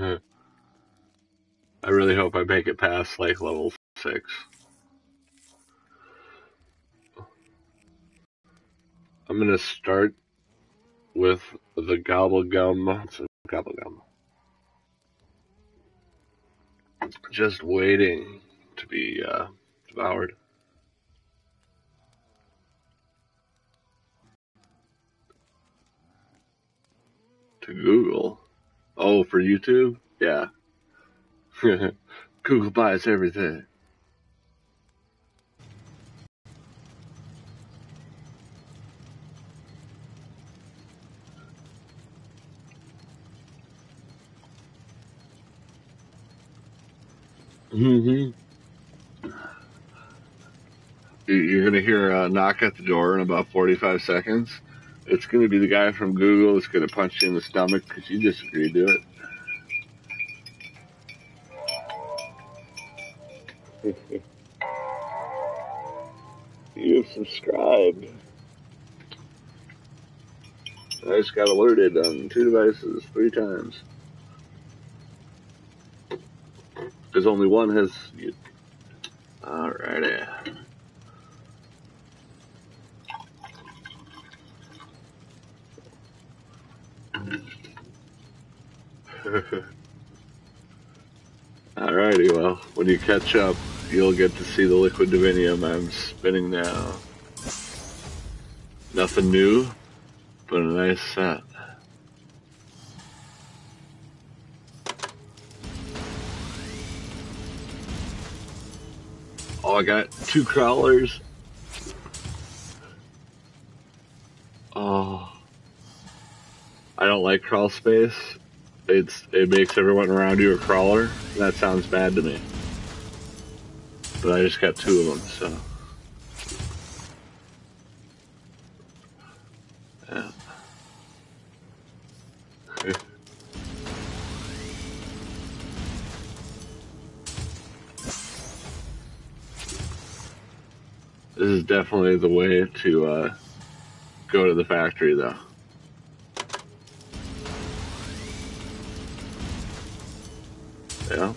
I really hope I make it past like level six. I'm gonna start with the Gobblegum. Gobblegum. Just waiting to be uh, devoured. To Google. Oh, for YouTube? Yeah. Google buys everything. Mm-hmm. You're going to hear a knock at the door in about 45 seconds. It's going to be the guy from Google that's going to punch you in the stomach because you just agreed to it. you have subscribed. I just got alerted on two devices three times. Because only one has. Alrighty. Alrighty, well, when you catch up, you'll get to see the liquid divinium I'm spinning now. Nothing new, but a nice set. Oh, I got two crawlers. Oh. I don't like crawl space. It's it makes everyone around you a crawler. That sounds bad to me. But I just got two of them, so. Yeah. this is definitely the way to uh, go to the factory, though. Yeah.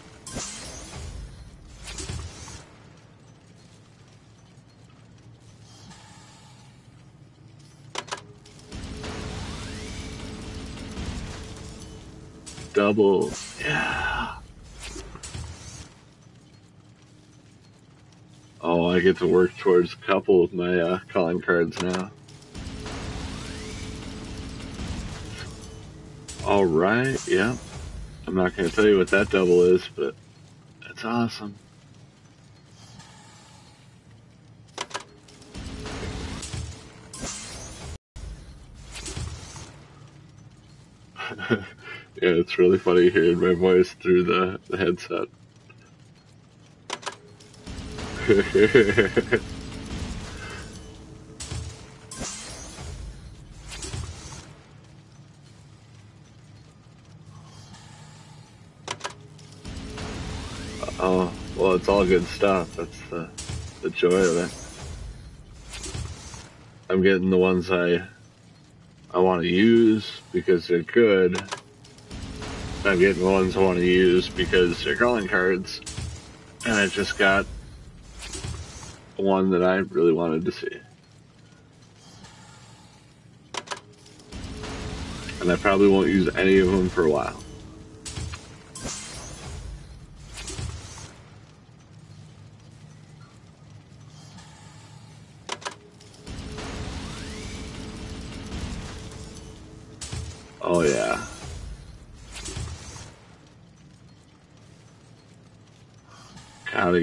Double. Yeah. Oh, I get to work towards a couple of my uh, calling cards now. All right. Yeah. I'm not going to tell you what that double is, but it's awesome. yeah, it's really funny hearing my voice through the, the headset. all good stuff. That's the, the joy of it. I'm getting the ones I I want to use because they're good. I'm getting the ones I want to use because they're calling cards. And I just got one that I really wanted to see. And I probably won't use any of them for a while.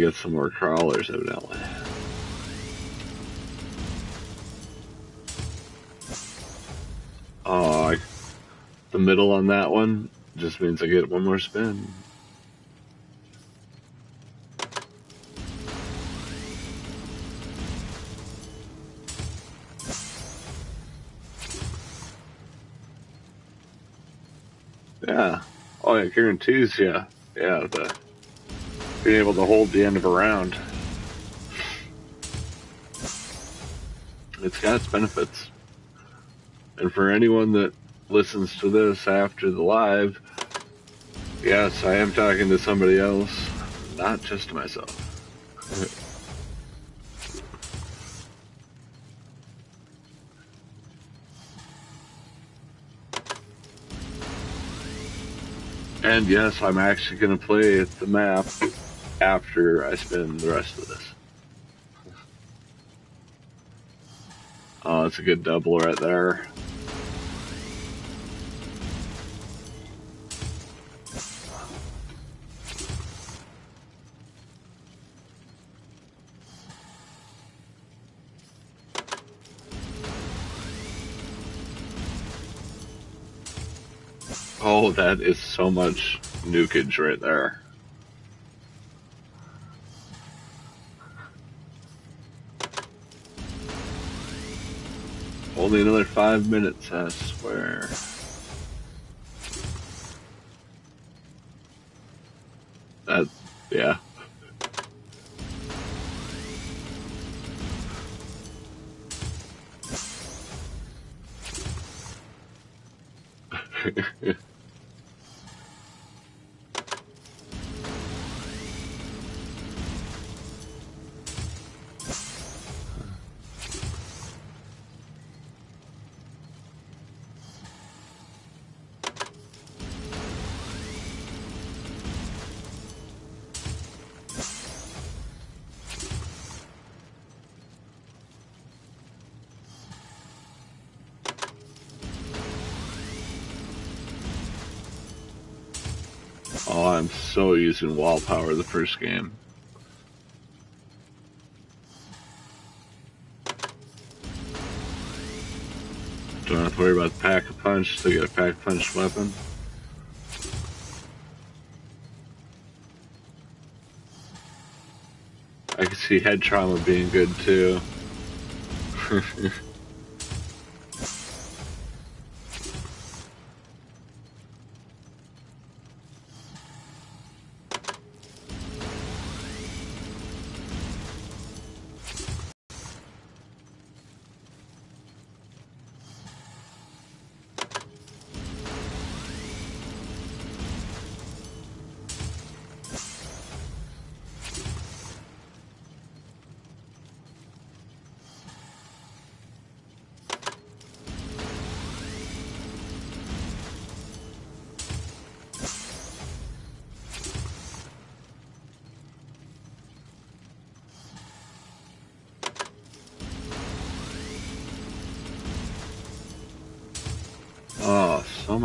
Get some more crawlers evidently. Oh, I, the middle on that one just means I get one more spin. Yeah. Oh, yeah, guarantees, yeah. Yeah, the being able to hold the end of a round. It's got its benefits. And for anyone that listens to this after the live, Yes, I am talking to somebody else, not just to myself. and yes, I'm actually going to play the map after I spend the rest of this. Oh, it's a good double right there. Oh, that is so much nukage right there. Only another five minutes, I swear. That, yeah. Using wall power the first game. Don't have to worry about pack a punch, still get a pack-a-punch weapon. I can see Head Drama being good too.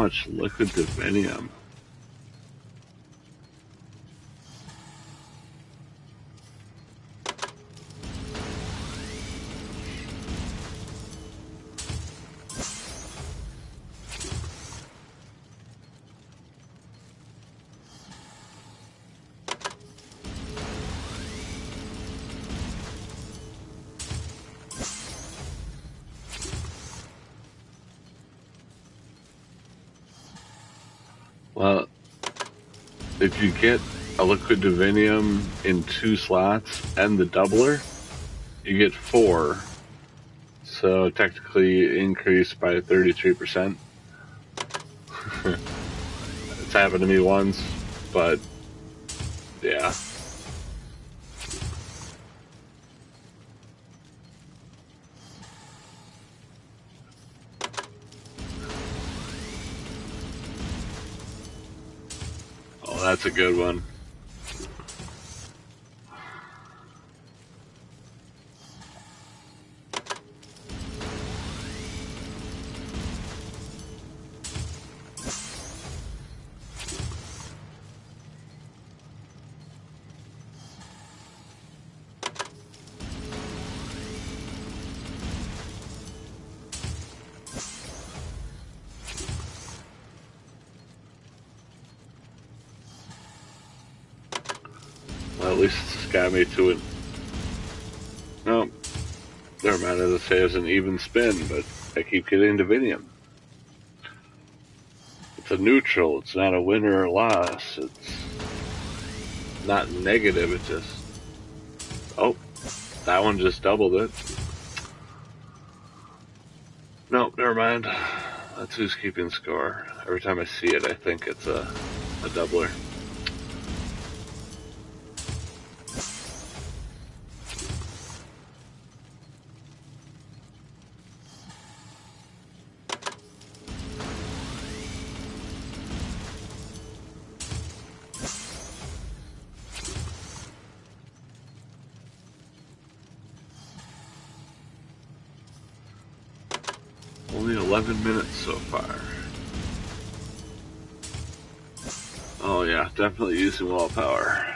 much liquid divinium. You get a liquid divinium in two slots and the doubler, you get four. So technically increased by 33%. it's happened to me once, but good one. At least this got me to it. No, never mind. As I say, it's an even spin, but I keep getting divinium. It's a neutral. It's not a win or loss. It's not negative. It's just. Oh, that one just doubled it. Nope, never mind. That's who's keeping score. Every time I see it, I think it's a a doubler. Only 11 minutes so far. Oh yeah, definitely using wall power.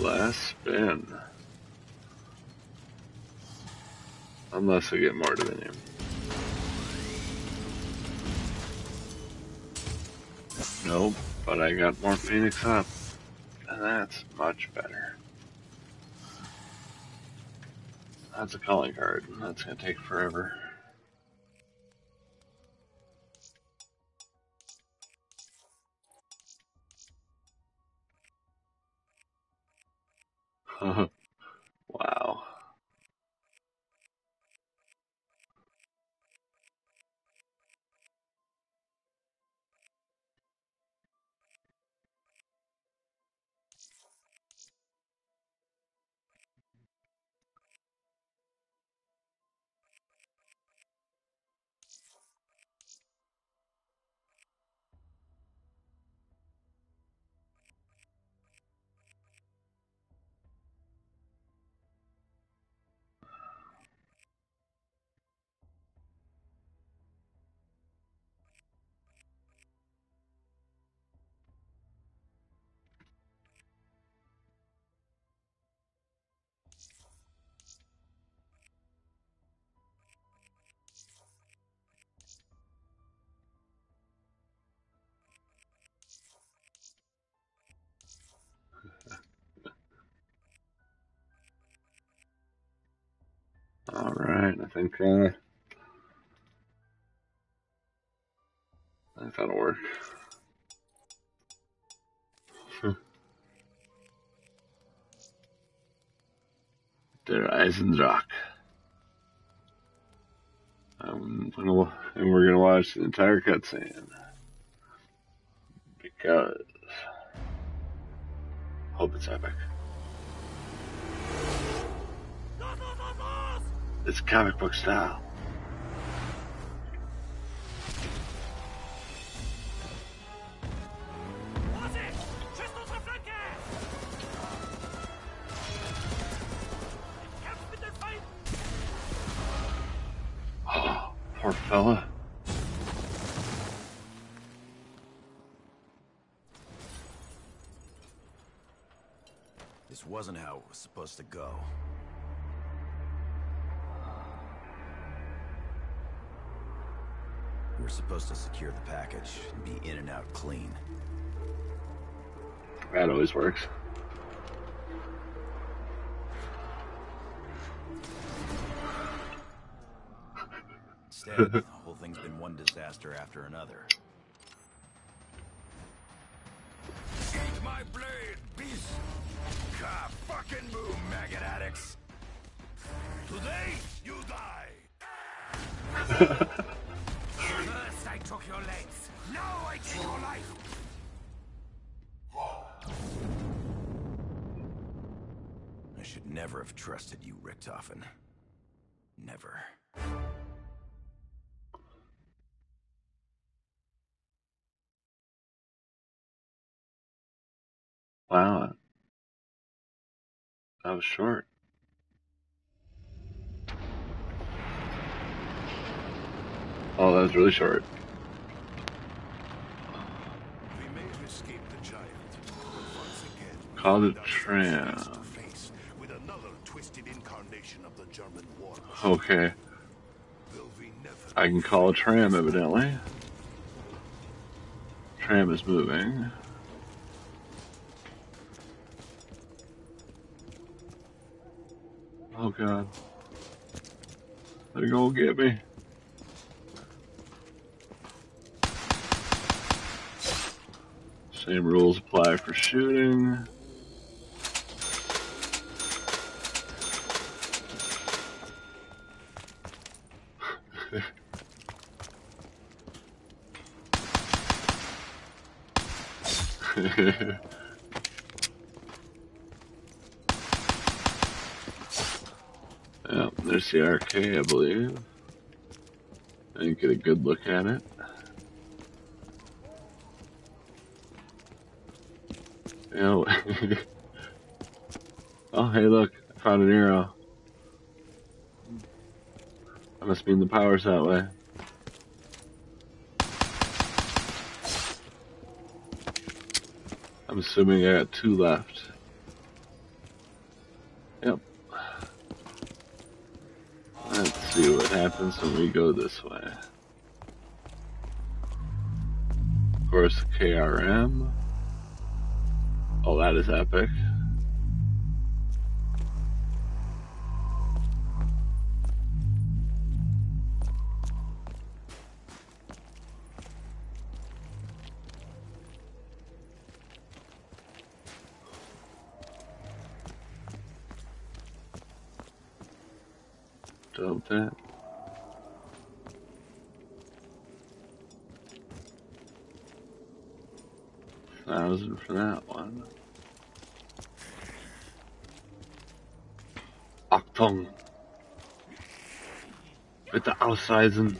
Last spin. Unless I get more Divinium. Nope, but I got more Phoenix up. And that's much better. That's a calling card, and that's gonna take forever. All right, I think uh, I think that'll work. Der Eisendrache. I'm gonna, and we're gonna watch the entire cutscene because hope it's epic. It's comic book style. Oh, poor fella. This wasn't how it was supposed to go. Supposed to secure the package and be in and out clean. That always works. Instead, the whole thing's been one disaster after another. Eat my blade, beast! Ka fucking boom, maggot addicts! Today, you die! never have trusted you, Richtofen. Never. Wow. That was short. Oh, that was really short. We may have escaped the giant, Okay. I can call a tram, evidently. Tram is moving. Oh god. They're gonna get me. Same rules apply for shooting. Yep, there's the arcade, I believe. I didn't get a good look at it. Yeah. Oh. oh, hey, look, I found an arrow. Must mean the power's that way. I'm assuming I got two left. Yep. Let's see what happens when we go this way. Of course, KRM. Oh, that is epic. For that one. Achtung! Bitte ausreisen.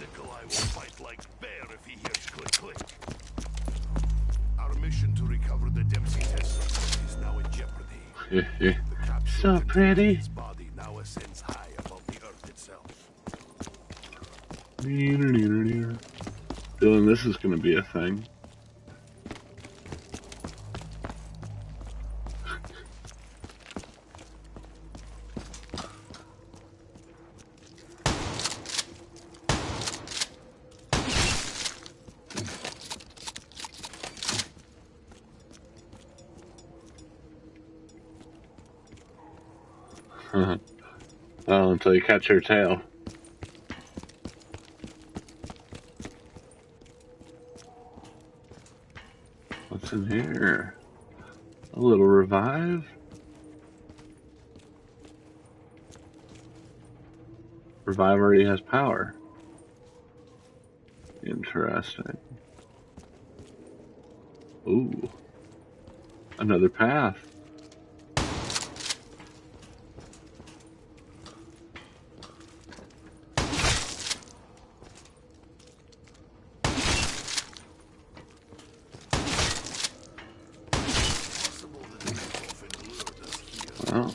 Nikolai will Dylan, this is gonna be a thing. oh, until you catch her tail. In here? A little revive? Revive already has power. Interesting. Ooh. Another path. Possible that Beethoven lured us here. Well,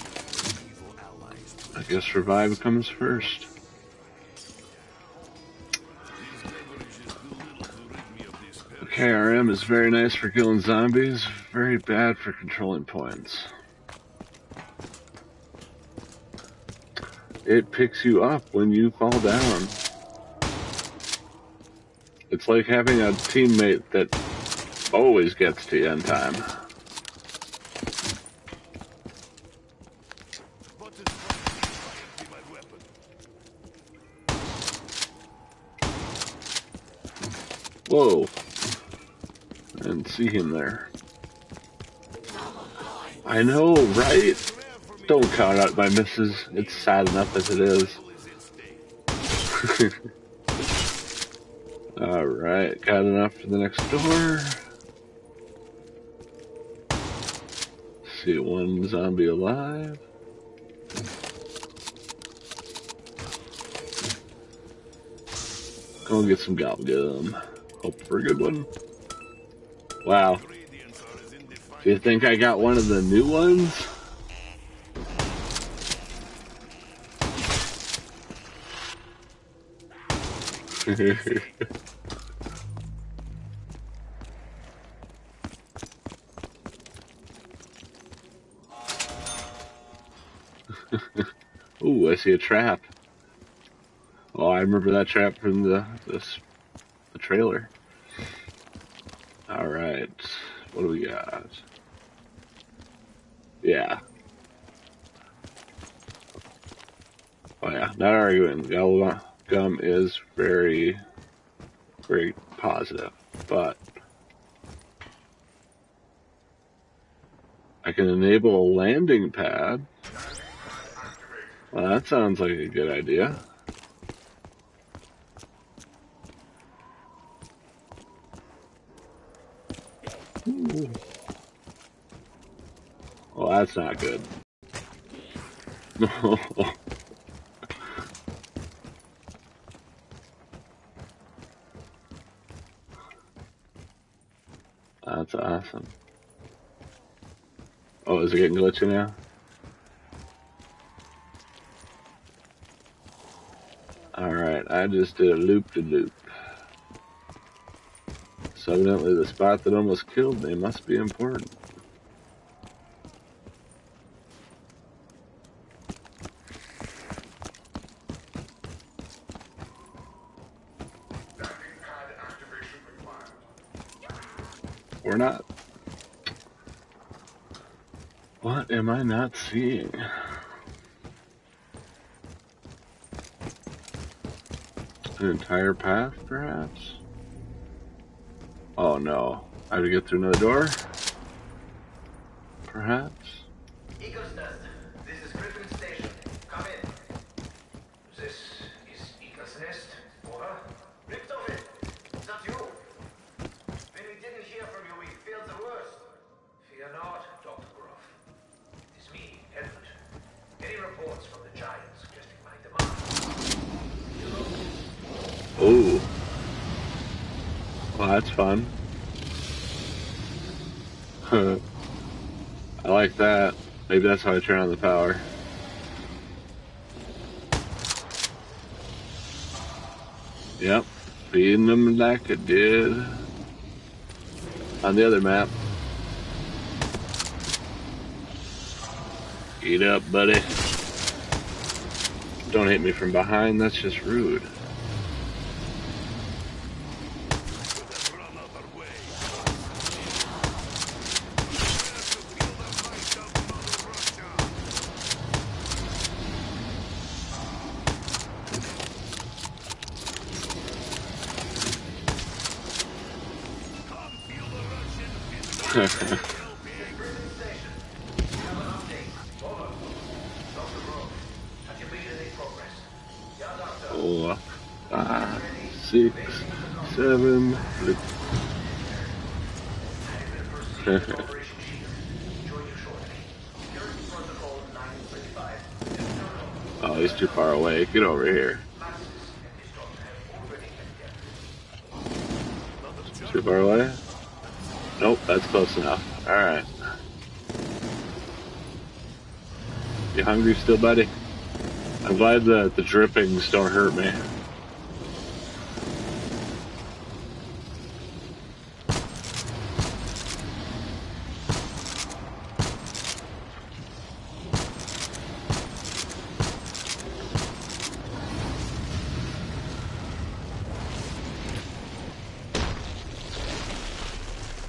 Evil allies to I guess revive comes first. these beverages do little to rid me of this The perishing KRM is very nice for killing zombies, very bad for controlling points. It picks you up when you fall down. It's like having a teammate that always gets to you in time. What is wrong if I empty my weapon? I didn't see him there. I know, right? Don't count out my misses. It's sad enough as it is. Alright, got enough for the next door. See one zombie alive. Go and get some gum. Hope for a good one. Wow. Do you think I got one of the new ones? Ooh, I see a trap. Oh, I remember that trap from the this the trailer. All right, what do we got? Yeah. Oh yeah, not arguing. Gum, gum is very, very positive, but I can enable a landing pad. Well, that sounds like a good idea. That's not good. that's awesome. Oh, is it getting glitchy now? Alright, I just did a loop-de-loop. So evidently the spot that almost killed me must be important. Or not. What am I not seeing? An entire path, perhaps? Oh no. I have to get through another door? Perhaps? Eagle's Nest, this is Griffin Station. Come in. This is Eagle's Nest. Over. Richtofen, is that you? When we didn't hear from you, we feared the worst. Fear not, Dr. Groph. It's me, Edward. Any reports from the Giants suggesting my demise? Oh. Well, that's fun. I like that. Maybe that's how I turn on the power. Yep, feeding them like I did on the other map. Eat up, buddy. Don't hit me from behind, that's just rude. Griffin Station. We have an update. Over. Dr. Groph, have you made any progress? Yeah, Doctor. Four, five, six, seven. eight. Operation Shield. Join you shortly. Security protocol 935. Oh, he's too far away. Get over here. Maxis and his daughter have already met their Too far away? Nope, that's close enough. Alright. You still, buddy? I'm glad that the drippings don't hurt me.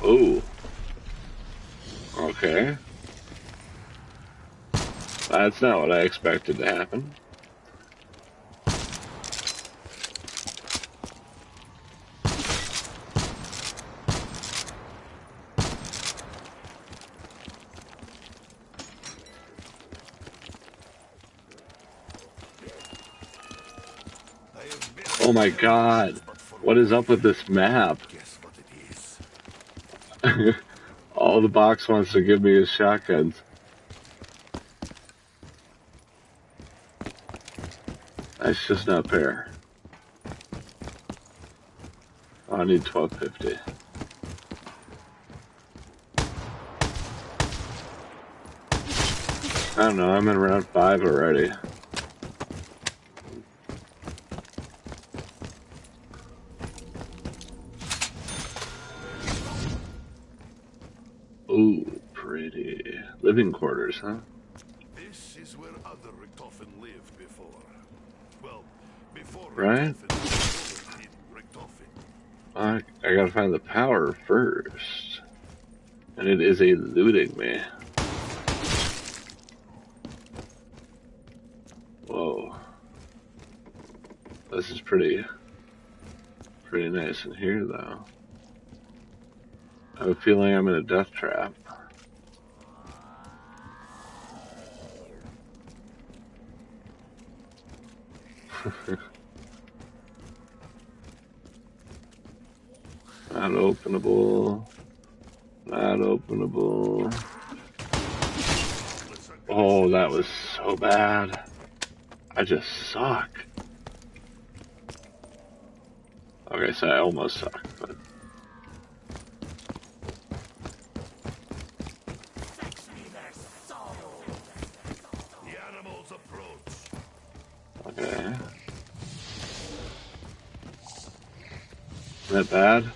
Oh. Okay. That's not what I expected to happen. Oh my god. What is up with this map? All the box wants to give me is shotguns. That's just not fair. I need 1250. I don't know, I'm in round five already. Ooh, pretty. Living quarters, huh? This is where other Richtofen lived before. Well, before Right. Richtofen lived in Richtofen. I, I gotta find the power first. And it is eluding me. Whoa. This is pretty, pretty nice in here though. I have a feeling I'm in a death trap. Not openable. Not openable. Oh, that was so bad. I just suck. Okay, so I almost suck, but that bad?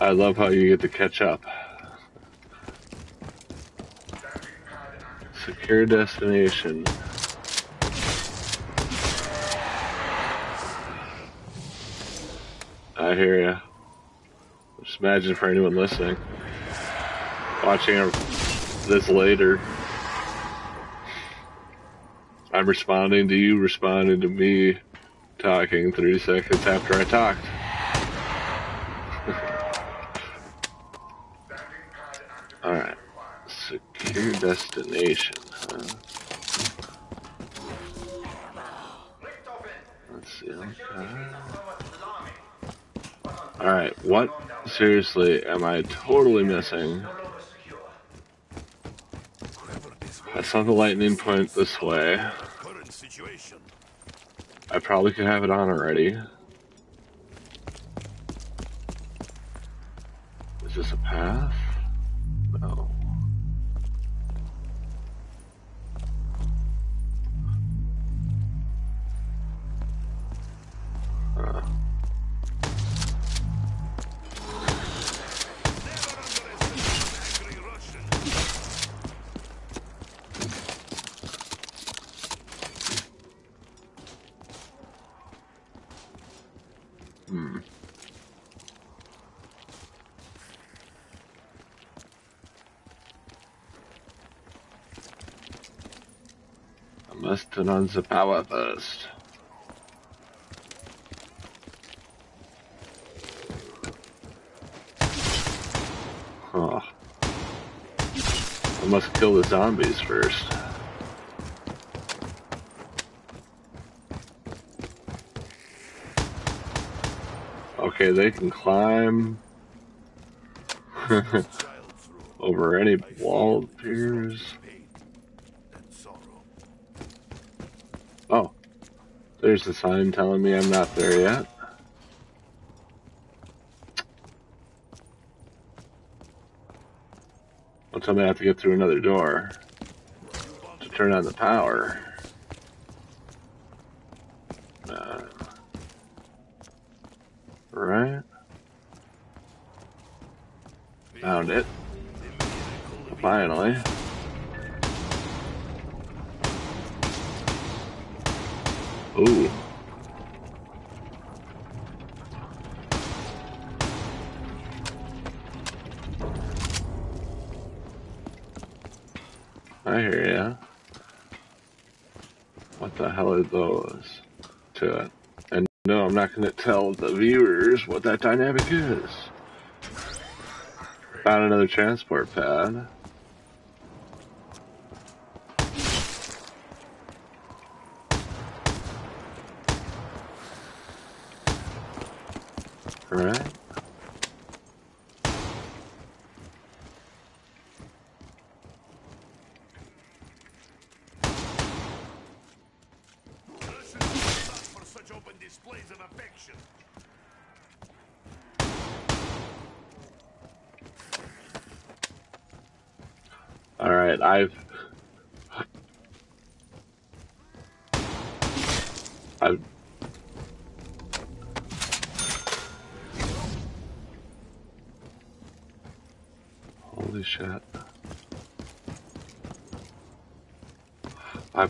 I love how you get to catch up. Secure destination. I hear ya. Just imagine for anyone listening, watching this later. I'm responding to you responding to me talking 30 seconds after I talked. Alright. Secure destination, huh? Let's see. Alright, what seriously am I totally missing? I saw the lightning point this way. I probably could have it on already. Is this a path? Turn on the power first. Huh. I must kill the zombies first. Okay, they can climb over any wall appears. pain and sorrow. Oh, there's a sign telling me I'm not there yet. Well, tell me I have to get through another door to turn on the power. Uh, right? Found it. Finally. those to it. And no, I'm not going to tell the viewers what that dynamic is. Found another transport pad. All right.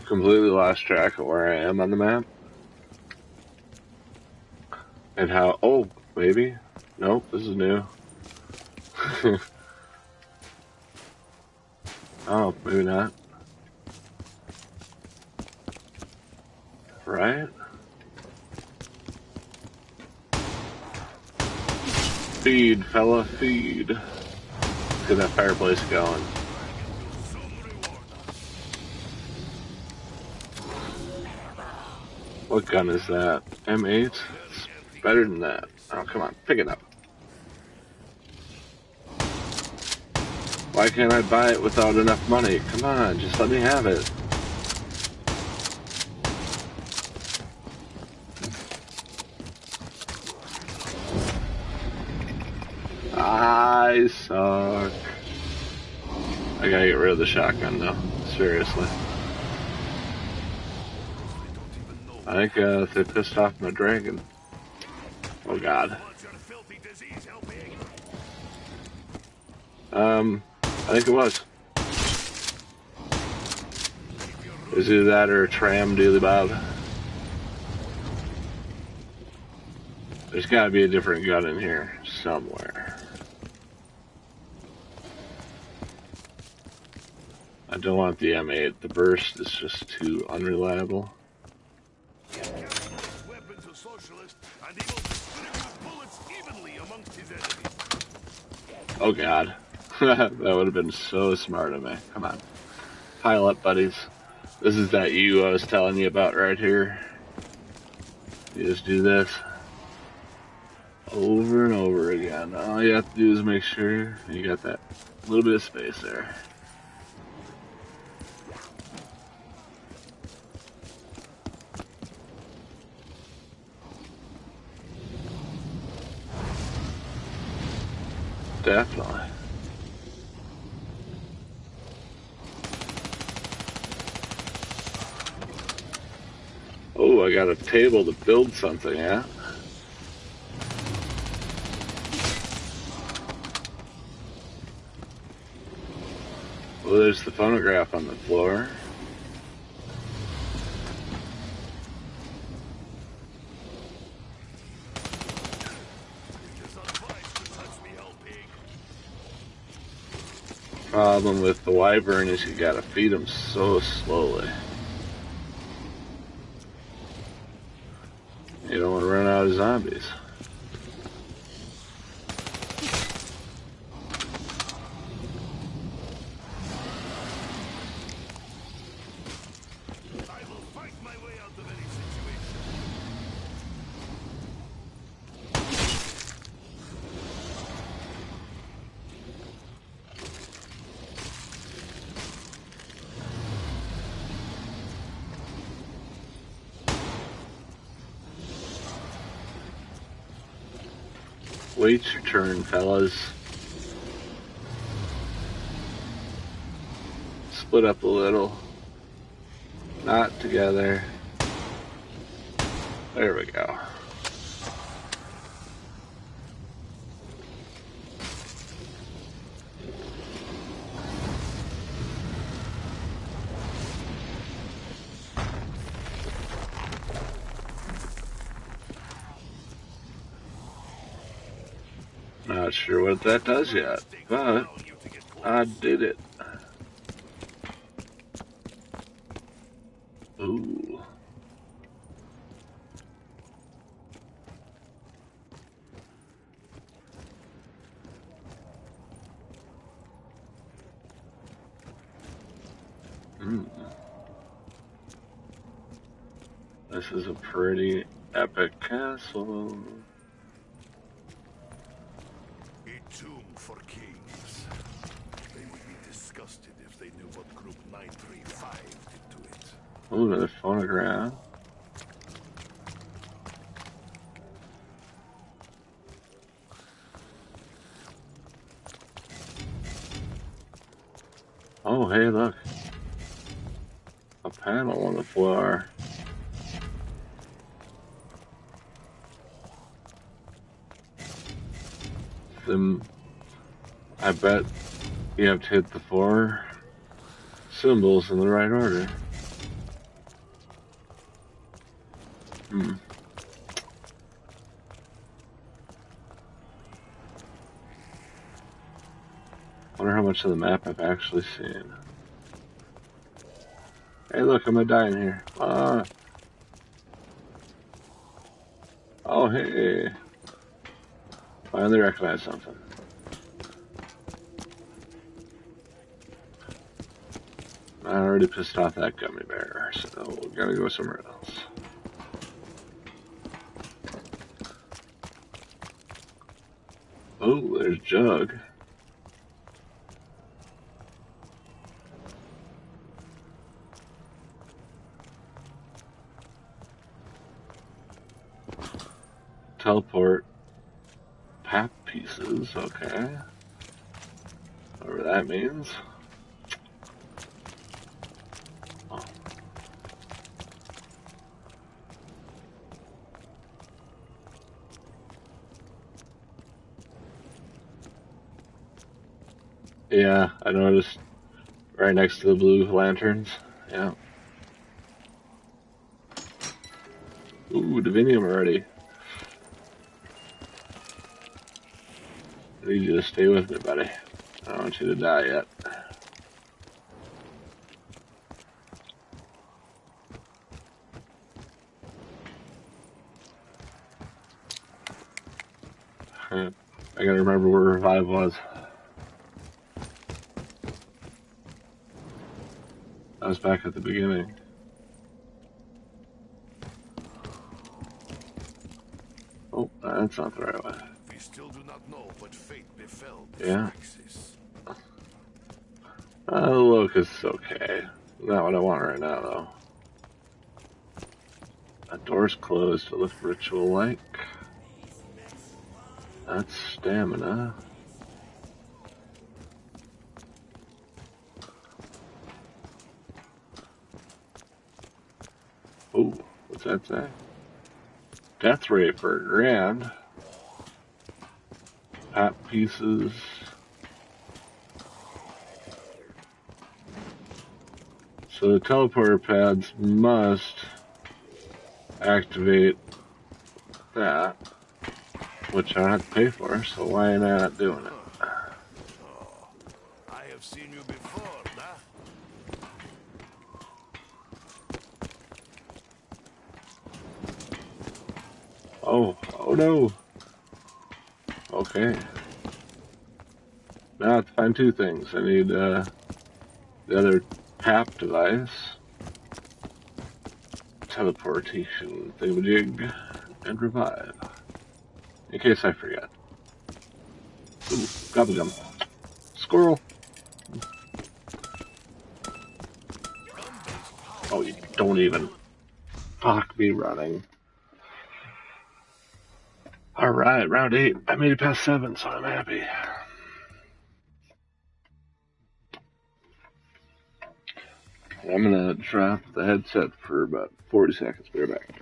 Completely lost track of where I am on the map. And how oh, maybe? Nope, this is new. Oh, maybe not. Right? Feed, fella, feed. Get that fireplace going. Some reward. What gun is that? M8? It's better than that. Oh, come on, pick it up. Why can't I buy it without enough money? Come on, just let me have it. I suck. I gotta get rid of the shotgun though. Seriously. I think uh, they pissed off my dragon. Oh god. Um, I think it was. Is it either that or a Tram Dealy Bob. There's gotta be a different gun in here somewhere. I don't want the M8. The burst is just too unreliable. Oh god. that would have been so smart of me. Come on. Pile up, buddies. This is that U I was telling you about right here. You just do this over and over again. All you have to do is make sure you got that little bit of space there. Oh, I got a table to build something at. Well, there's the phonograph on the floor. It is unwise to touch me, helping. Problem with the wyvern is you gotta feed them so slowly. You don't want to run out of zombies. I will fight my way out of any situation. Wait your turn, fellas. Split up a little. Not together. There we go. Not sure what that does yet, but. I did it. Ooh. Mm. This is a pretty epic castle. Another phonograph. Oh, hey, look. A panel on the floor. Then I bet you have to hit the four symbols in the right order. Hmm. Wonder how of the map I've actually seen. Hey, look, I'm gonna die in here. Ah. Oh, hey. Finally recognize something. I already pissed off that gummy bear, so we gotta go somewhere else. Oh, there's Jug. Teleport pap pieces, okay. Whatever that means. Oh. Yeah, I noticed right next to the blue lanterns. Yeah. Ooh, Divinium already. I need you to stay with me, buddy. I don't want you to die yet. I gotta remember where Revive was. I was back at the beginning. Oh, that's not the right way. We still do not know what fate befell Yeah. Uh, Locus okay. Not what I want right now, though. That door's closed to lift ritual like. That's stamina. Oh, what's that say? Death rate for a grand. Pat pieces. So the teleporter pads must activate that, which I don't have to pay for, so why am I not doing it? I have seen you before, nah? Oh, oh no. Okay. Now I have to find two things. I need uh, the other Device, teleportation thingamajig, and revive. In case I forget. Ooh, gobblegum. Squirrel. Oh, you don't even. Fuck me running. Alright, round eight. I made it past seven, so I'm happy. I'm gonna drop the headset for about 40 seconds. Be right back.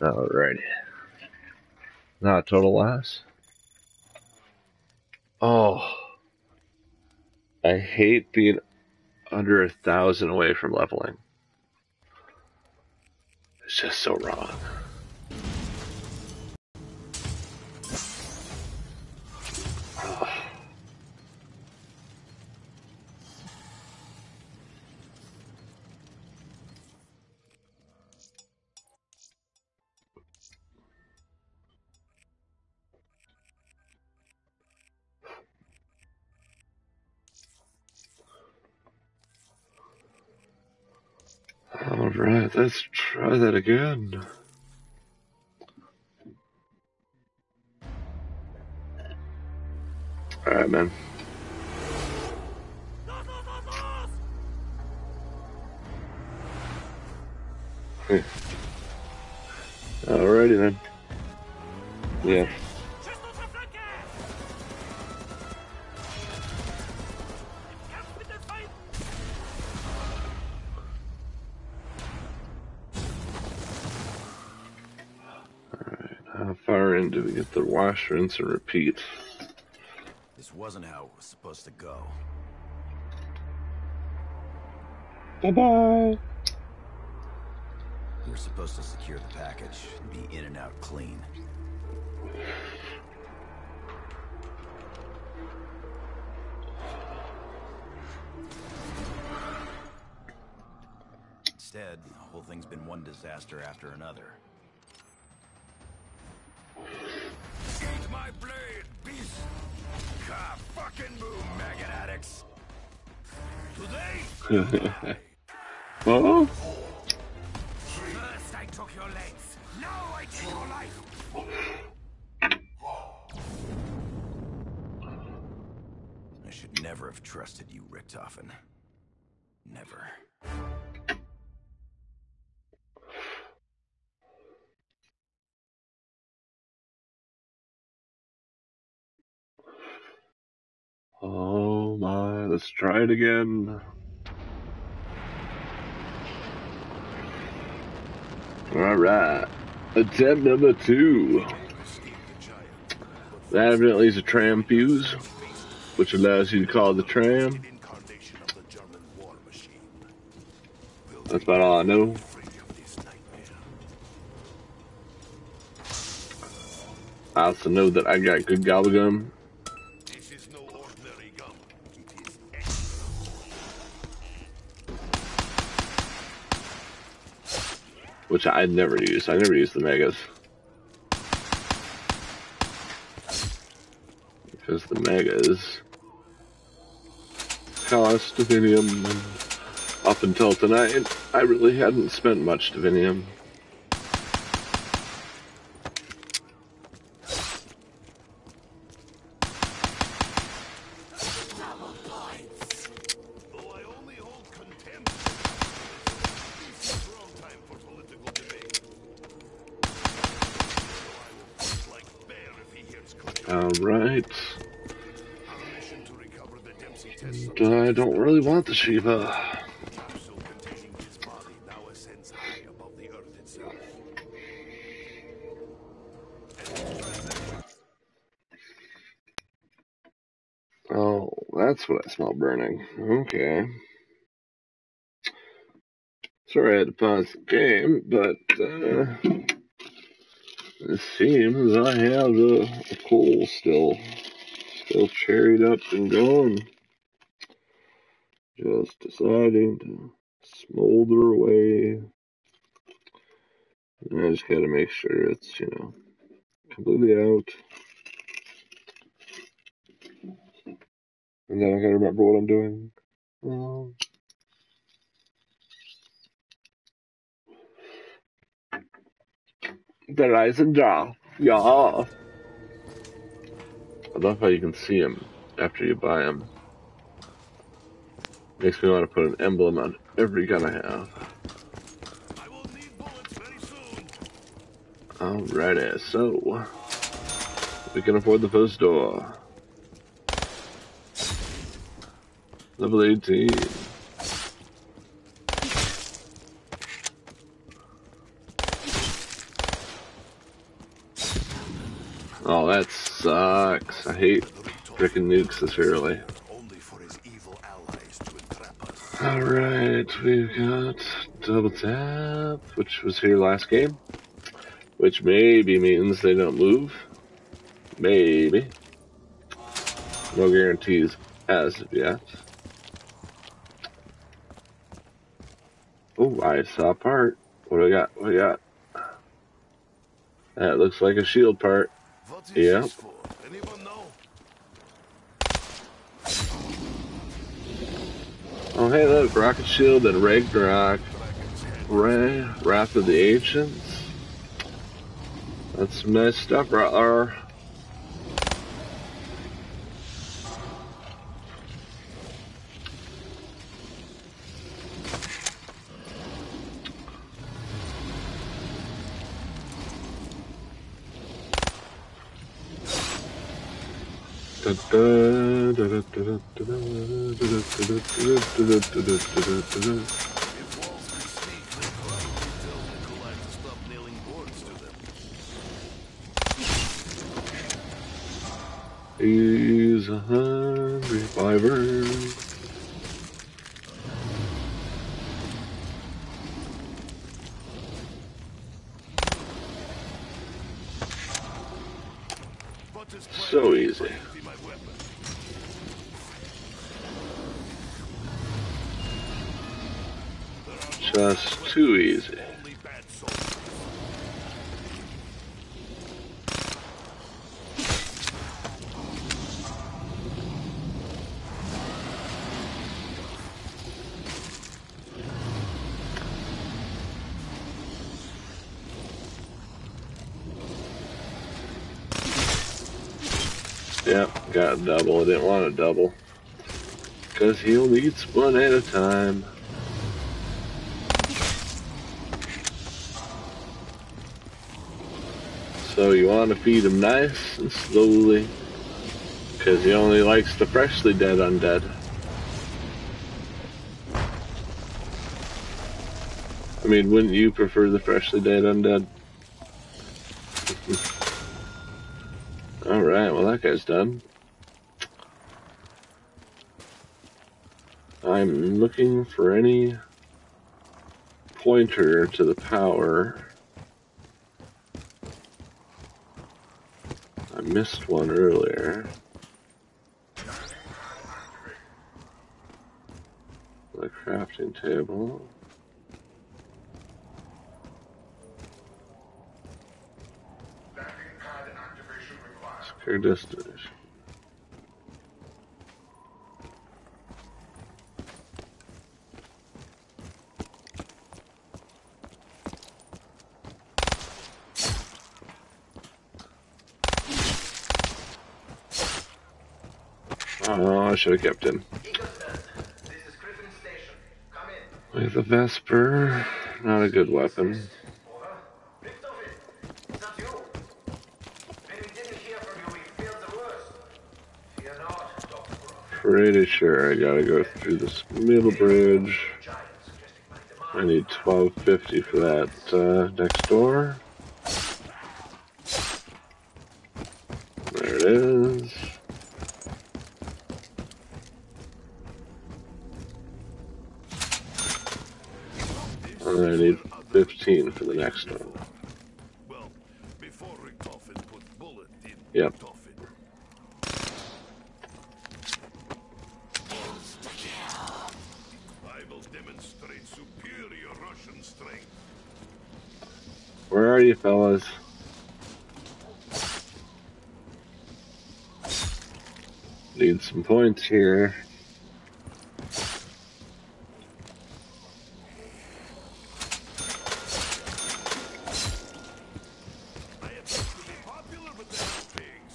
Alrighty. Not a total loss. Oh. I hate being under a thousand away from leveling. It's just so wrong. How far in do we get the wash, rinse, and repeat? This wasn't how it was supposed to go. Bye bye. We were supposed to secure the package and be in and out clean. Instead, the whole thing's been one disaster after another. Blade, beast! Ka fucking maggot addicts! Today, Oh, first I took your legs, now I take your life! I should never have trusted you, Richtofen. Never. Oh my, let's try it again. Alright, attempt number two. That evidently is a tram fuse, which allows you to call the tram. That's about all I know. I also know that I got good gobble which I never use. I never use the megas. Because the megas cost divinium. Up until tonight, I really hadn't spent much divinium. Test And I don't really want the Sheiva. Oh, that's what I smell burning. Okay. Sorry I had to pause the game, but uh, it seems I have the, coal still, still cherried up and going. Just deciding to smolder away. And I just gotta make sure it's, you know, completely out. And then I gotta remember what I'm doing. The Rising Jaw. Yeah. I love how you can see them after you buy them. Makes me want to put an emblem on every gun I have. Alrighty, so we can afford the first door. Level 18. Oh, that I hate freaking nukes this early. Only for his evil allies to entrap us. Alright, we've got double tap, which was here last game. Which maybe means they don't move. Maybe. No guarantees as of yet. Oh, I saw a part. What do I got? What do I got? That looks like a shield part. What is Yeah. this for? Anyone know? Oh, hey, look, Rocket Shield and Ragnarok. Ray, Wrath of the Ancients. That's some nice stuff, Rattler. If walls could He's a hungry wyvern. Because he only eats one at a time. So you want to feed him nice and slowly. Because he only likes the freshly dead undead. I mean, wouldn't you prefer the freshly dead undead? Alright, well that guy's done. I'm looking for any pointer to the power. I missed one earlier. The crafting table. Secure destination. Oh, I should have kept him. A Vesper, not a good weapon. The. Pretty sure I gotta go through this middle bridge. I need 1250 for that uh, next door. Next one. Well, before Richtofen put bullet in Yep. Richtofen. I will demonstrate superior Russian strength. Where are you, fellas? Need some points here. I appear to be popular with the pigs.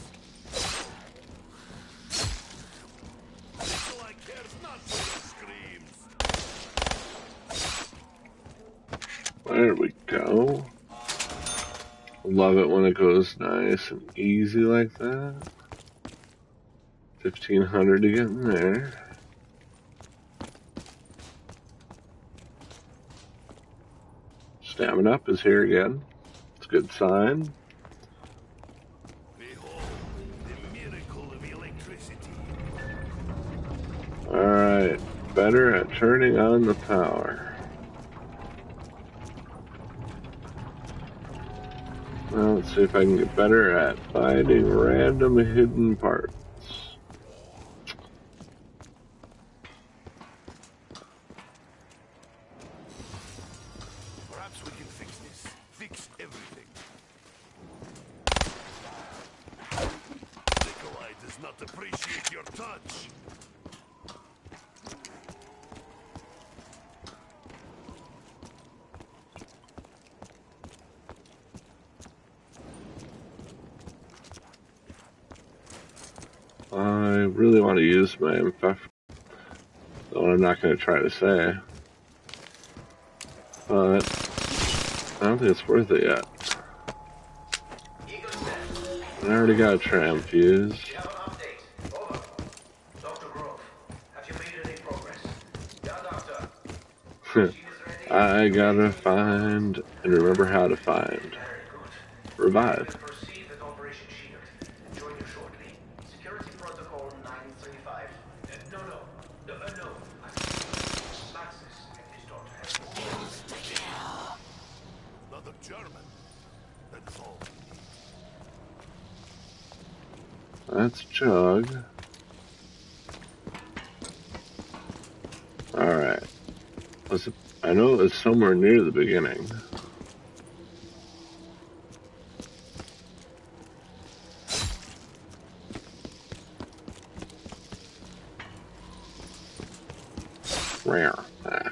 Nikolai cares not for your screams. There we go. Love it when it goes nice and easy like that. 1500 to get in there. Stamina up is here again. It's a good sign. Alright, better at turning on the power. See if I can get better at finding random hidden parts. Perhaps we can fix this. Fix everything. Nikolai does not appreciate your touch. I really want to use my MFF, though I'm not going to try to say. But I don't think it's worth it yet. I already got a tram fuse. Do you have an update? Over. Dr. Groph, have you made any progress? Yeah, Doctor. Machine is ready. I gotta find and remember how to find. Revive. Proceed with Operation Shield. Join you shortly. Security Protocol 935. Uh, no, no. No, uh, no. Maxis and his daughter have Another German. That's all. That's Chug. Alright. Was it, I know it was somewhere near the beginning. Rare. Ah.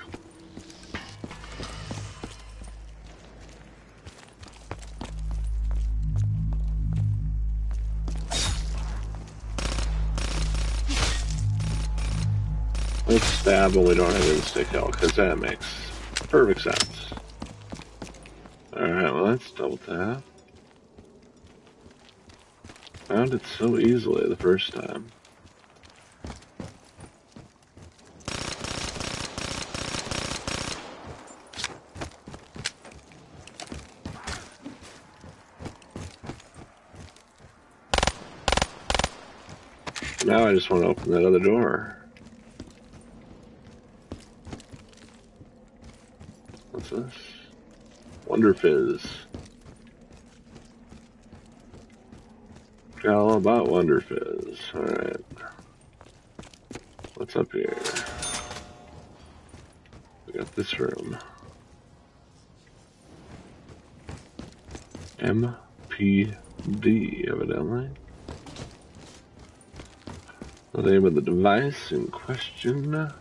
Let's stab when we don't have any stick out, because that makes perfect sense. Alright, well let's double tap. Found it so easily the first time. Now I just want to open that other door. What's this? Wonder Fizz. Forgot all about Wonder Fizz. Alright. What's up here? We got this room. MPD, evidently. The name of the device in question.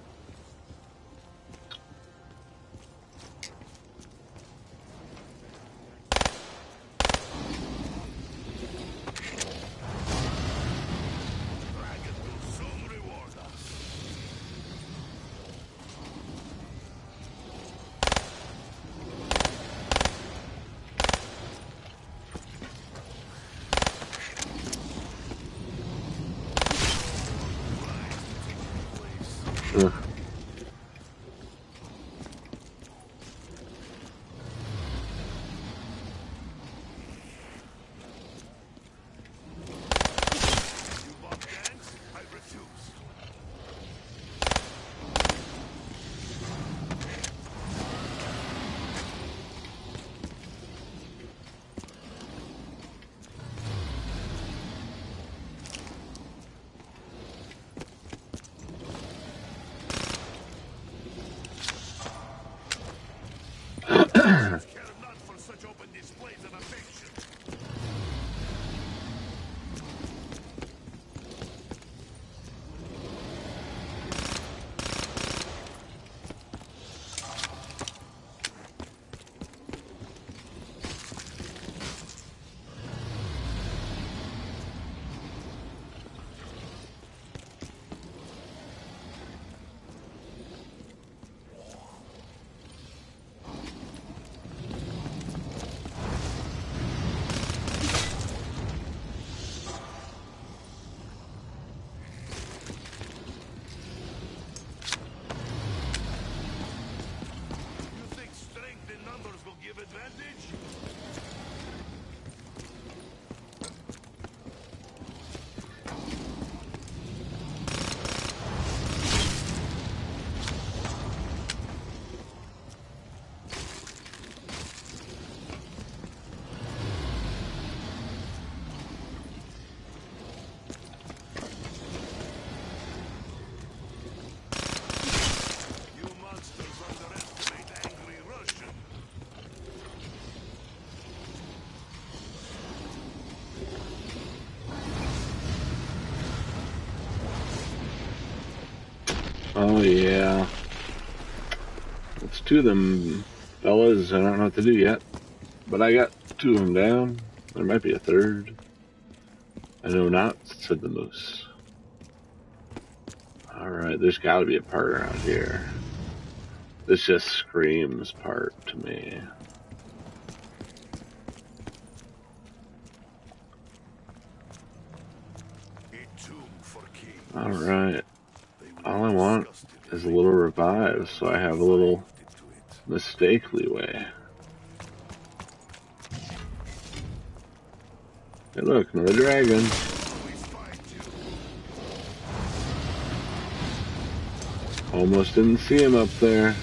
Oh yeah. It's two of them fellas. I don't know what to do yet. But I got two of them down. There might be a third. I know not, said the moose. Alright, there's gotta be a part around here. This just screams part to me. A tomb for kings. Alright, They will all I be want disgusted revive, so I have a little mistake leeway. Hey look, another dragon. Almost didn't see him up there.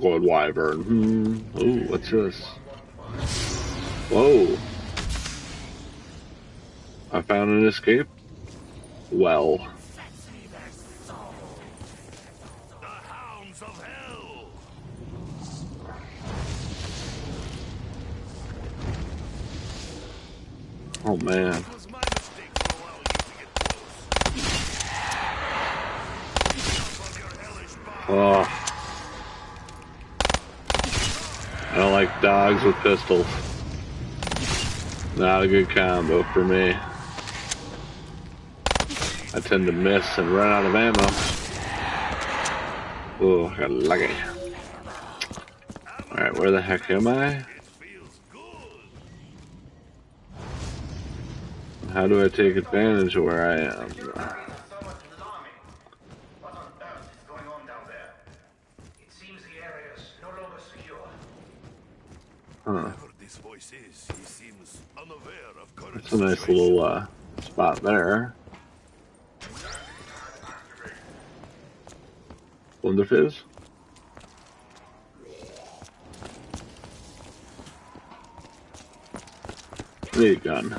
Good wyvern? Hmm. Ooh, what's this? Whoa. I found an escape. Well. Oh man. It was my mistake for allowing you to get close. Enough of your hellish bond. Oh. I don't like dogs with pistols. Not a good combo for me. I tend to miss and run out of ammo. Oh, I got lucky. Alright, where the heck am I? How do I take advantage of where I am? Your armies are somewhat alarming. What on earth is going on down there? It seems the area is no longer secure. Huh. Whoever this voice is, he seems unaware of current It's a nice situation. little uh, spot there. Wonder Fizz? Need a gun.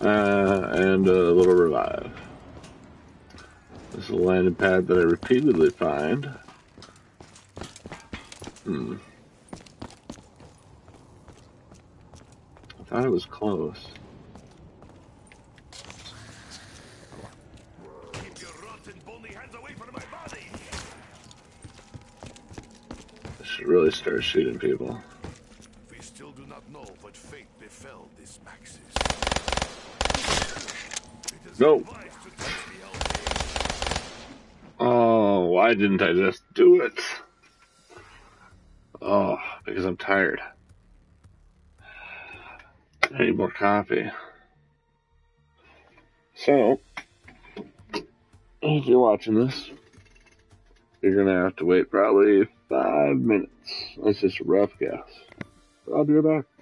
Uh, and a little revive. This is a landing pad that I repeatedly find. Hmm. I thought it was close. Should shooting people. We still do not know what fate befell this Maxis. It is No. advised to touch the Hellgate. Oh, why didn't I just do it? Oh, because I'm tired. I need more coffee. So, if you're watching this, you're gonna have to wait probably five minutes. That's just a rough guess. I'll be right back.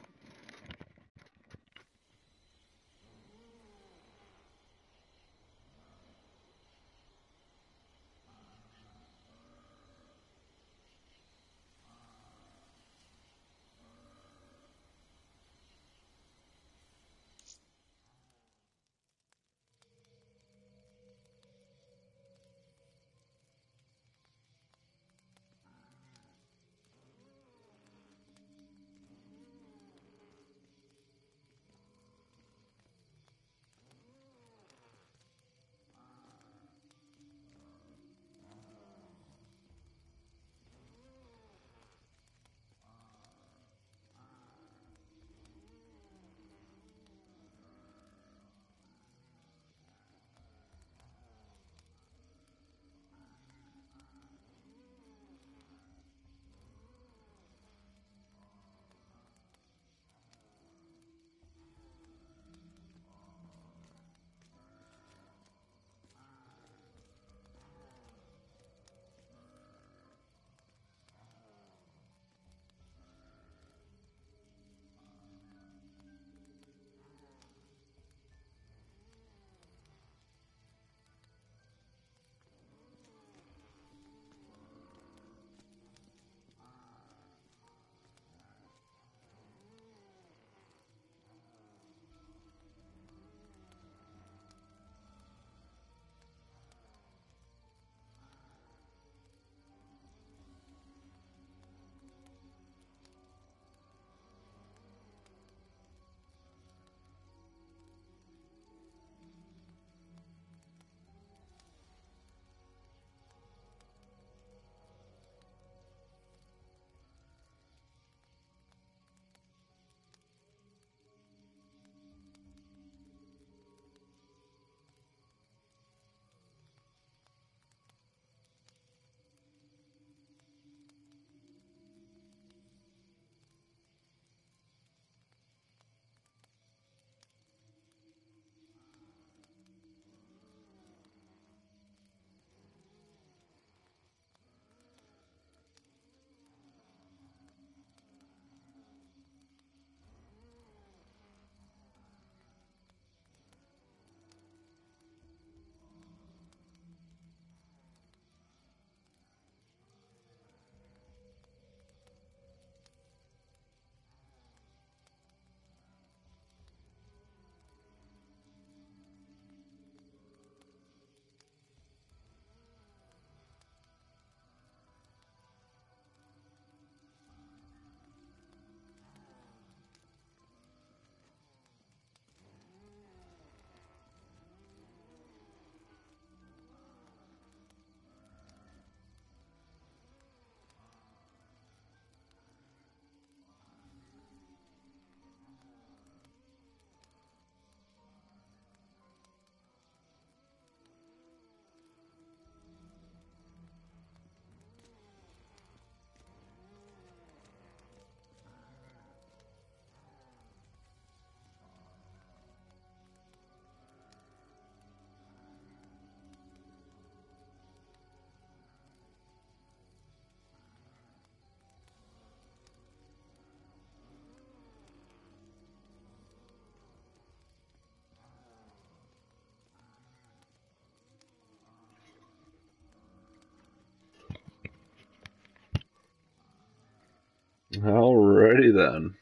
Alrighty then.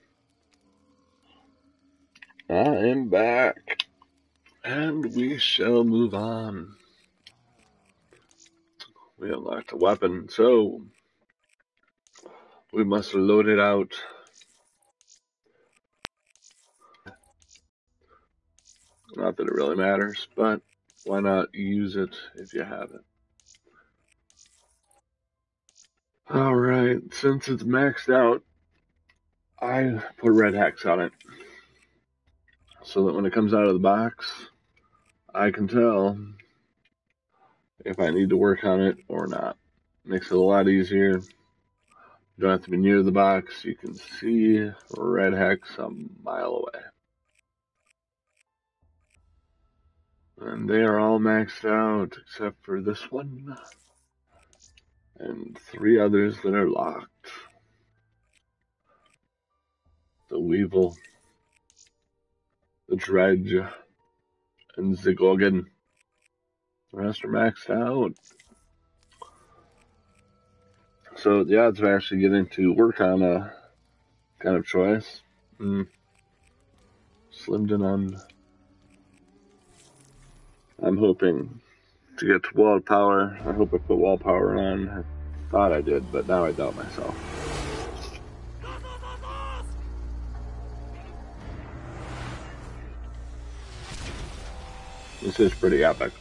I am back. And we shall move on. We unlocked a weapon, so we must load it out. Not that it really matters, but why not use it if you have it? Alright, since it's maxed out, I put red hex on it. So that when it comes out of the box, I can tell if I need to work on it or not. Makes it a lot easier. You don't have to be near the box. You can see red hex a mile away. And they are all maxed out except for this one and three others that are locked. The Weevil, the Dredge, and Zigorgon. The rest are maxed out. So the odds of actually getting to work on a kind of choice, mm, slimmed in on. I'm hoping to get wall power. I hope I put wall power on. I thought I did, but now I doubt myself. This is pretty epic.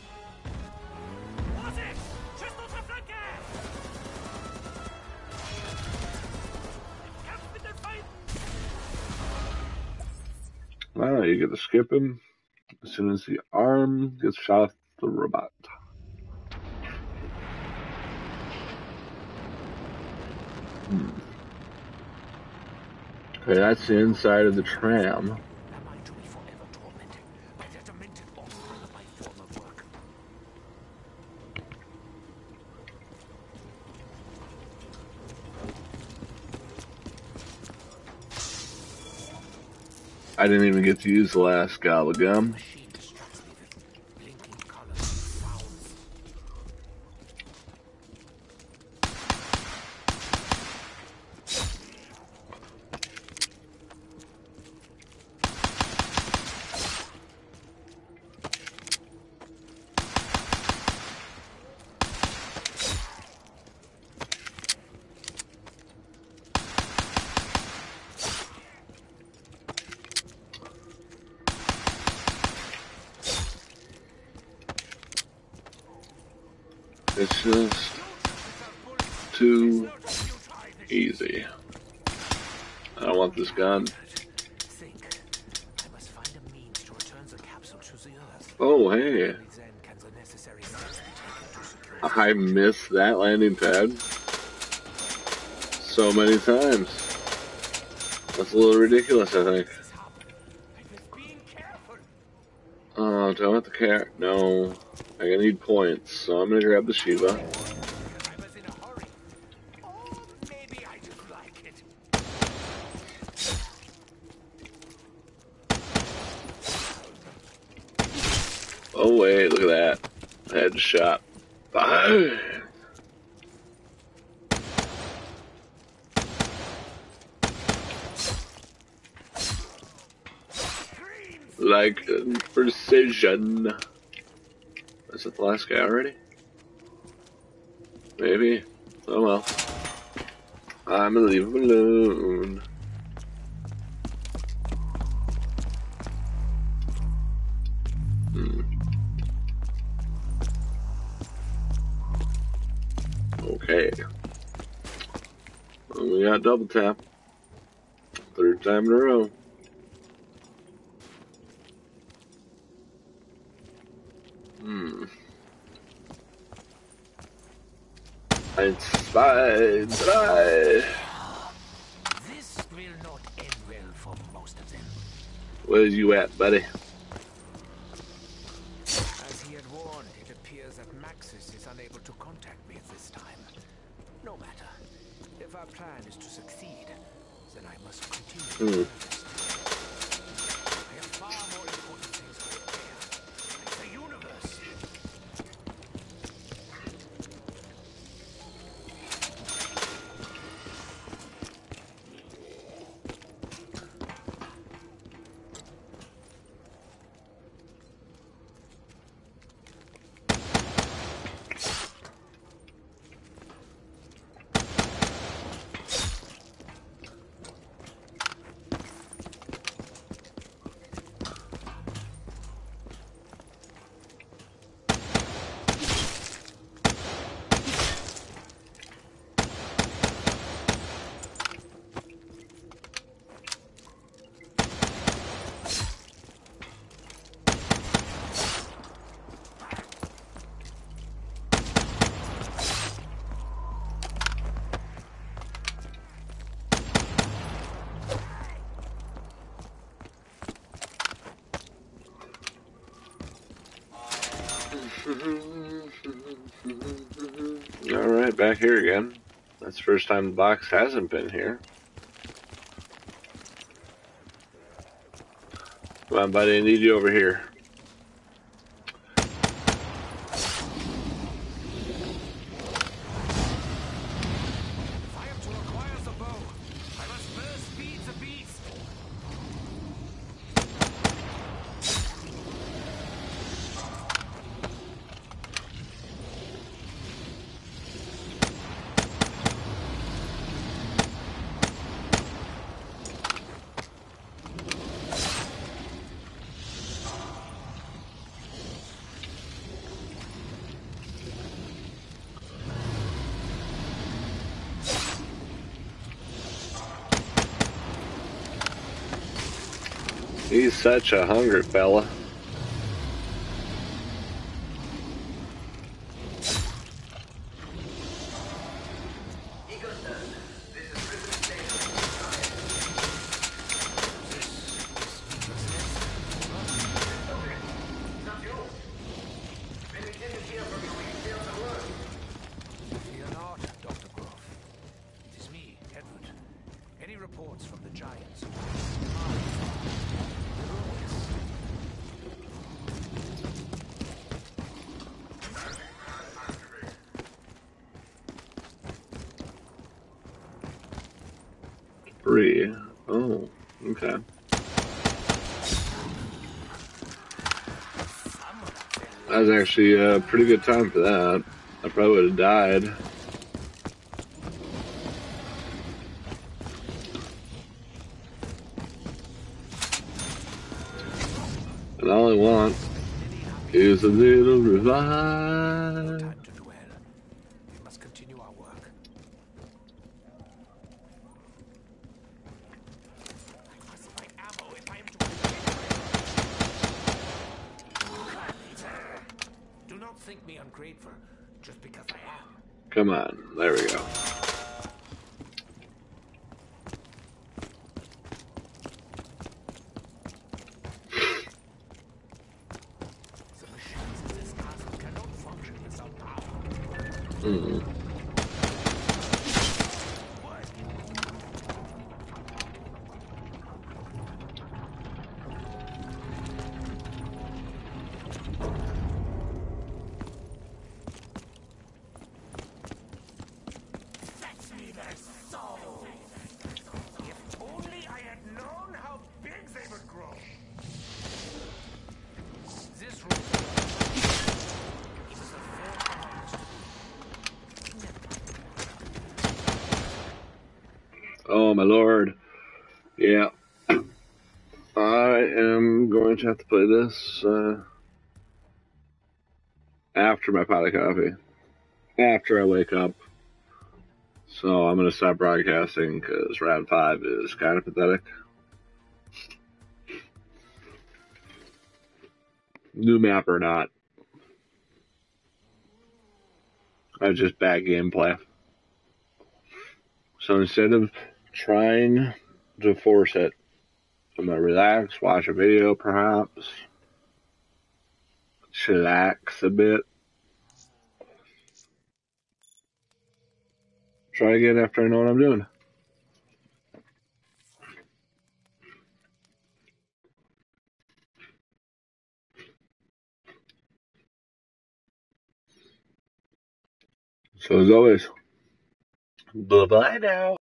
Wow, you get to skip him as soon as the arm gets shot off the robot. Hmm. Okay, that's the inside of the tram. I didn't even get to use the last gobble gum. Machine distracts me with blinking colors and sounds. It's just too easy. I don't want this gun. Think. I must find a means to return the capsule to the Earth. Oh, hey. Only then can the necessary steps be taken to secure hey. I missed that landing pad so many times. That's a little ridiculous, I think. Oh, do I want the car? No. I need points, so I'm gonna grab the Sheiva. I was in a hurry. Or maybe I just like it. Oh wait, look at that. Headshot. Bang! Like uh, precision. Is it the last guy already? Maybe. Oh well. I'm gonna leave him alone. Got double tap. Third time in a row. Hmm. Eins, zwei, drei. This will not end well for most of them. Where's you at, buddy? Our plan is to succeed, then I must continue. Hmm. I have far more important things to repair. Like the universe. Alright, back here again. That's the first time the box hasn't been here. Come on, buddy, I need you over here. Such a hungry fella. Eagleton, this is Griffin Station. Christopher, is that you? Been intending to hear from you. We failed to work. Fear not, Dr. Groph. It is me, Edward. Any reports from the Giants? Three. Oh, okay. That was actually a pretty good time for that. I probably would have died. And all I want is a little revive. Play this uh, after my pot of coffee. After I wake up. So I'm going to stop broadcasting because round five is kind of pathetic. New map or not. I just bad gameplay. So instead of trying to force it, I'm gonna relax, watch a video perhaps, chillax a bit. Try again after I know what I'm doing. So as always, bye bye now.